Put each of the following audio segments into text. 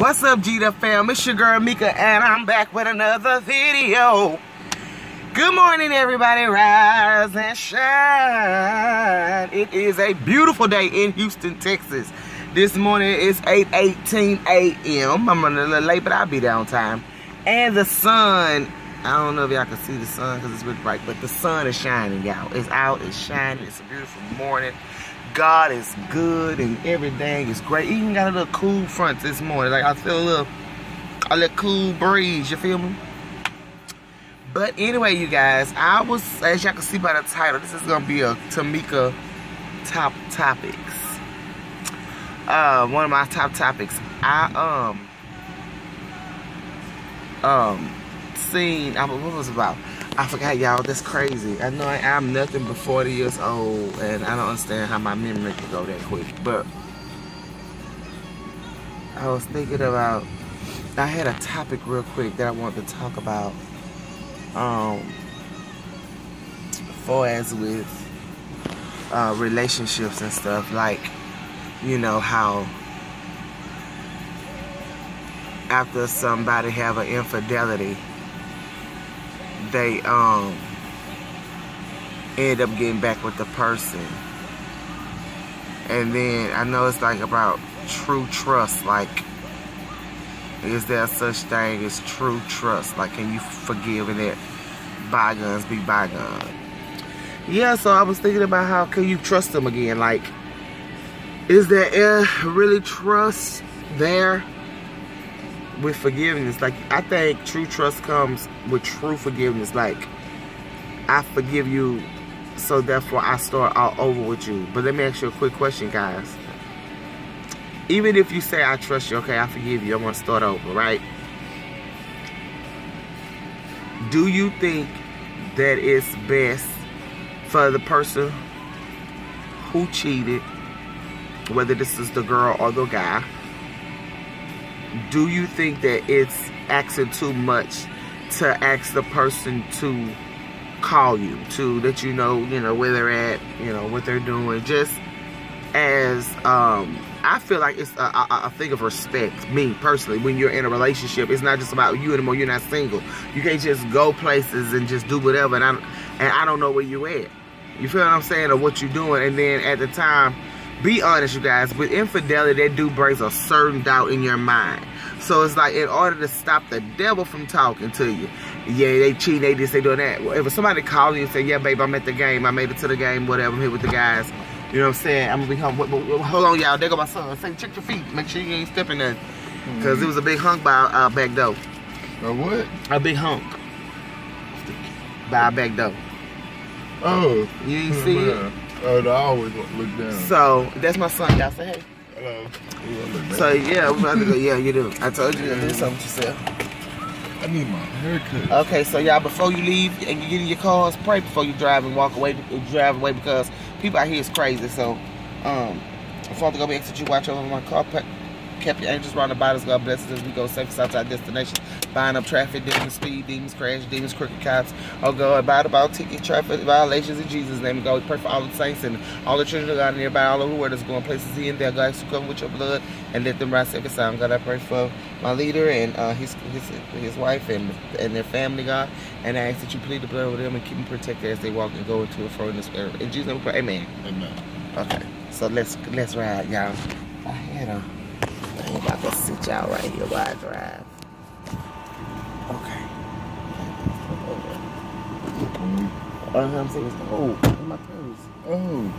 What's up, Gita fam? It's your girl Mika, and I'm back with another video. Good morning, everybody. Rise and shine. It is a beautiful day in Houston, Texas. This morning is 8:18 a.m. I'm running a little late, but I'll be there on time. And the sun, I don't know if y'all can see the sun because it's really bright, but the sun is shining, y'all. It's out, it's shining. It's a beautiful morning. God is good and everything is great. Even got a little cool front this morning. Like I feel a little a little cool breeze, you feel me? But anyway, you guys, I was as y'all can see by the title, this is gonna be a Tameka top topics. Uh one of my top topics. I um um seen I what was about? I forgot y'all, that's crazy. I know I, am nothing but 40 years old and I don't understand how my memory can go that quick. But I was thinking about I had a topic real quick that I wanted to talk about. Um far as with uh, relationships and stuff, like, you know, how after somebody have an infidelity they um end up getting back with the person. And then I know it's like about true trust, like is there such thing as true trust? Like can you forgive and let bygones be bygones? Yeah, so I was thinking about how can you trust them again? Like is there really trust there? With forgiveness. Like I think true trust comes with true forgiveness. Like I forgive you, so therefore I start all over with you. But let me ask you a quick question, guys. Even if you say I trust you, okay, I forgive you, I'm gonna start over, right? Do you think that it's best for the person who cheated, whether this is the girl or the guy, do you think that it's asking too much to ask the person to call you to let you know you know where they're at you know what they're doing just as um I feel like it's a, a, a, thing of respect. Me personally, when you're in a relationship, it's not just about you anymore. You're not single. You can't just go places and just do whatever. And I and I don't know where you're at. You feel what I'm saying or what you're doing. And then at the time, be honest, you guys. With infidelity, that do brings a certain doubt in your mind. So it's like in order to stop the devil from talking to you, yeah, they cheat, they this, they doing that. If somebody calls you and say, yeah, babe, I'm at the game, I made it to the game, whatever, I'm here with the guys. You know what I'm saying? I'm gonna be home. Hold on, y'all. There go my son. Say, check your feet. Make sure you ain't stepping. Because mm -hmm. it was a big hunk by our uh, back door. A what? A big hunk. By our back door. Oh. You ain't see it? Oh, I always look down. So, that's my son. Y'all say hey. Hello. So yeah, we're about to go. Yeah, you do. I told you to do something to yourself. I need my haircut. Okay, so y'all, before you leave and you get in your cars, pray before you drive and walk away. Drive away because people out here is crazy. So, um, Father, go be exit you. Watch over my car kept your angels round about us. God bless us as we go safe to our destination. Buying up traffic, demons, speed, demons, crash, demons, crooked cops. Oh God, about about ticket traffic violations in Jesus' name. God, we pray for all the saints and all the children of God and everybody all over the world that's going places here and there. God, to cover with your blood and let them rise safe and sound. God, I pray for my leader and uh, his, his his wife and and their family, God. And I ask that you plead the blood over them and keep them protected as they walk and go into a fro in this spirit. In Jesus' name we pray. Amen. Amen. Okay. So let's let's ride, y'all. I had a I'm about to sit y'all right here while I drive. Okay. Uh, oh, I'm saying, is, oh, my toes. Oh. Mm.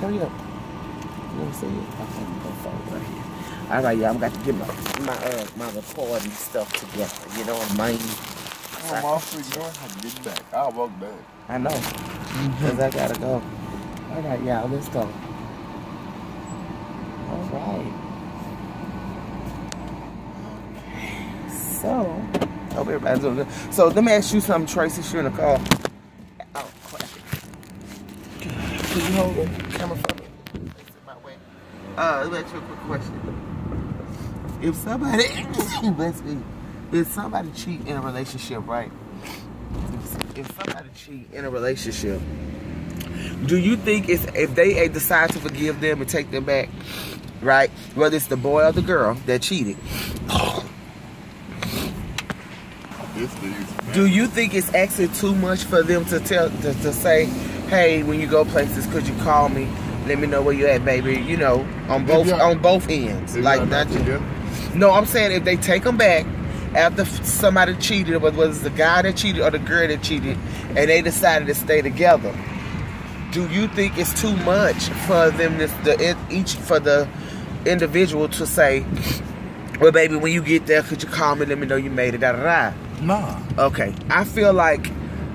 Hurry up. You know what I'm saying? Okay, go forward right here. All right, y'all, I'm got to get my my uh my recording stuff together. You know what I mean? I'm off to ignore how to get back. I'll walk back. I know. Mm-hmm. Because I gotta go. All right, y'all, let's go. All right. So, hope everybody's doing good. So let me ask you something, Tracy. You're in the car. Oh, crap. Can you hold the camera for me? Uh, let me ask you a quick question. If somebody, let's see, if somebody cheat in a relationship, right? If somebody cheat in a relationship, do you think it's if they decide to forgive them and take them back, right? Whether it's the boy or the girl that cheated. Do you think it's actually too much for them to tell to, to say, hey, when you go places, could you call me? Let me know where you at, baby. You know, on both on both ends. Like not just, No, I'm saying if they take them back after somebody cheated, whether it's the guy that cheated or the girl that cheated, and they decided to stay together, do you think it's too much for them to the each for the individual to say, well, baby, when you get there, could you call me? Let me know you made it. Da da da. Nah. Okay, I feel like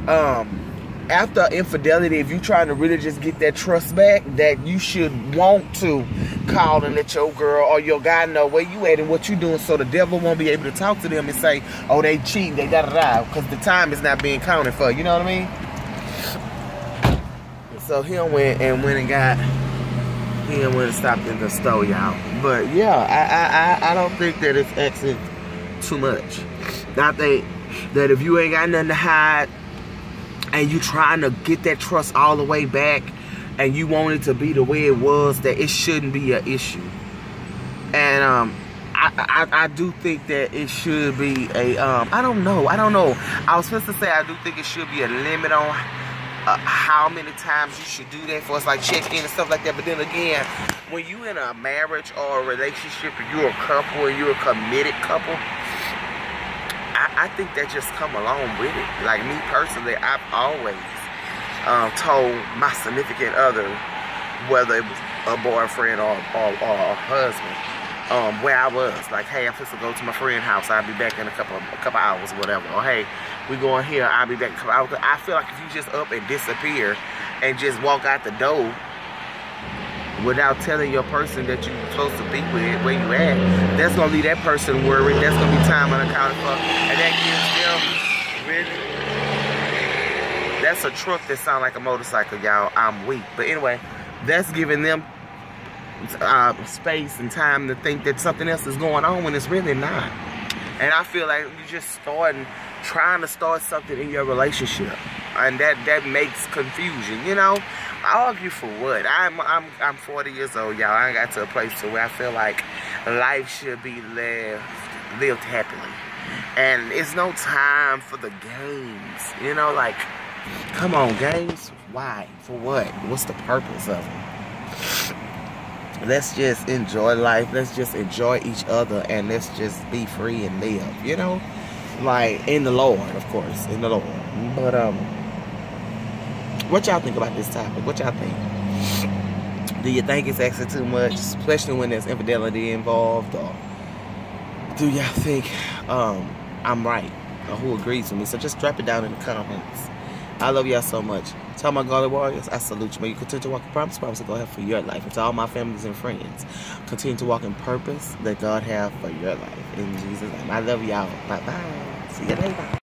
um, after infidelity, if you're trying to really just get that trust back, that you should want to call and let your girl or your guy know where you at and what you doing, so the devil won't be able to talk to them and say, "Oh, they cheating, they da da da," because the time is not being counted for. You know what I mean? So he went and went and got. He went and stopped in the store, y'all. But yeah, I I I, I don't think that it's actually too much. I think that if you ain't got nothing to hide and you trying to get that trust all the way back and you want it to be the way it was, that it shouldn't be an issue. And um I, I, I do think that it should be a um I don't know I don't know I was supposed to say I do think it should be a limit on uh, how many times you should do that for us like check in and stuff like that but then again when you in a marriage or a relationship you're a couple and you're a committed couple I, think that just come along with it. Like me personally, I've always um, told my significant other, whether it was a boyfriend or, or, or a husband, um, where I was. Like, hey, I'm supposed to go to my friend's house. I'll be back in a couple a couple hours, whatever. Or hey, we going here. I'll be back in a couple hours. I feel like if you just up and disappear and just walk out the door without telling your person that you're supposed to be with where you at, that's gonna leave that person worried. That's gonna be time unaccounted for, and that gives them really. That's a truck that sound like a motorcycle, y'all. I'm weak, but anyway, that's giving them uh, space and time to think that something else is going on when it's really not. And I feel like you're just starting, trying to start something in your relationship, and that that makes confusion. You know, I argue for what? I'm I'm I'm 40 years old, y'all. I got to a place to where I feel like life should be lived lived happily, and it's no time for the games. You know, like, come on, games. Why? For what? What's the purpose of it? let's just enjoy life. Let's just enjoy each other and let's just be free and live, you know? Like in the Lord, of course, in the Lord. But um what y'all think about this topic? What y'all think? Do you think it's actually too much, especially when there's infidelity involved or do y'all think um I'm right or who agrees with me? So just drop it down in the comments. I love y'all so much. To all my godly warriors, I salute you. May you continue to walk in promise, promise to go ahead for your life. And to all my families and friends, continue to walk in purpose that God have for your life. In Jesus' name. I love y'all. Bye bye. See you later.